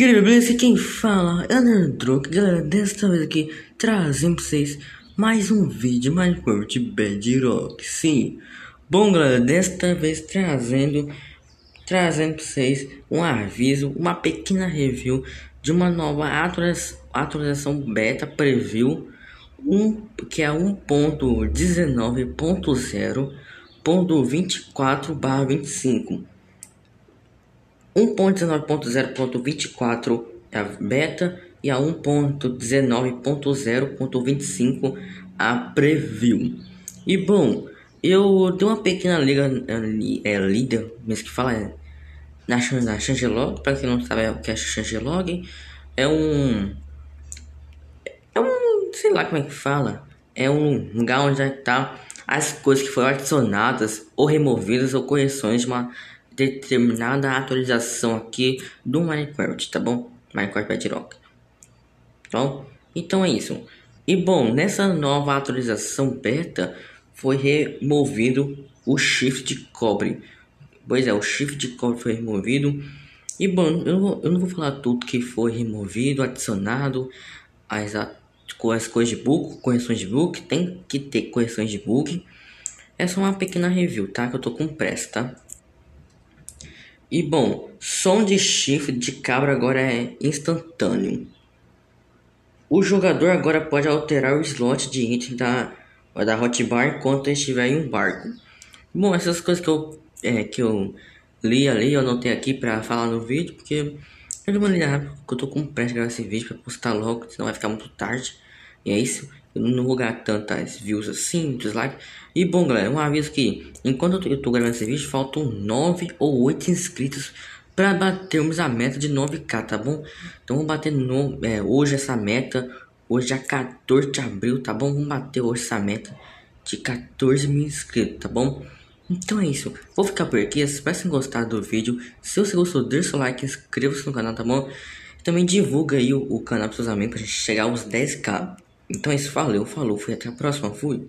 Galera, beleza? Quem fala Underdrock. Galera, desta vez aqui trazendo pra vocês mais um vídeo Minecraft Bedrock. Sim, bom galera, desta vez trazendo trazendo pra vocês um aviso, uma pequena review de uma nova atualização beta preview um, que é 1.19.0.24/25 1.19.0.24 é a beta e a 1.19.0.25 a preview. E bom, eu dei uma pequena liga, é, lida, mesmo que fala é, na, na changelog, para quem não sabe o que é changelog, é um é um, sei lá como é que fala, é um lugar onde está as coisas que foram adicionadas ou removidas ou correções de uma determinada atualização aqui do Minecraft, tá bom? Minecraft Bedrock. Bom, então é isso. E bom, nessa nova atualização beta foi removido o shift de cobre. Pois é, o shift de cobre foi removido. E bom, eu não vou, eu não vou falar tudo que foi removido, adicionado, as, as coisas de bug, correções de bug, tem que ter correções de bug. É uma pequena review, tá? Que eu tô com pressa, tá? E bom, som de chifre de cabra agora é instantâneo. O jogador agora pode alterar o slot de item da, da hotbar enquanto estiver em um barco. Bom, essas coisas que eu, é, que eu li ali, eu anotei aqui pra falar no vídeo, porque eu dei uma lida rápida, porque eu tô com pressa de gravar esse vídeo pra postar logo, senão vai ficar muito tarde. E é isso. Eu não vou ganhar tantas views assim, dislike. E bom, galera, um aviso que enquanto eu tô gravando esse vídeo, faltam 9 ou 8 inscritos para batermos a meta de 9k, tá bom? Então vamos bater no, é, hoje essa meta, hoje é 14 de abril, tá bom? Vamos bater hoje essa meta de 14 mil inscritos, tá bom? Então é isso, vou ficar por aqui, espero que gostado do vídeo. Se você gostou, deixa o like, inscreva-se no canal, tá bom? Também divulga aí o, o canal para seus amigos pra gente chegar aos 10k. Então é isso, valeu, falou, fui até a próxima, fui.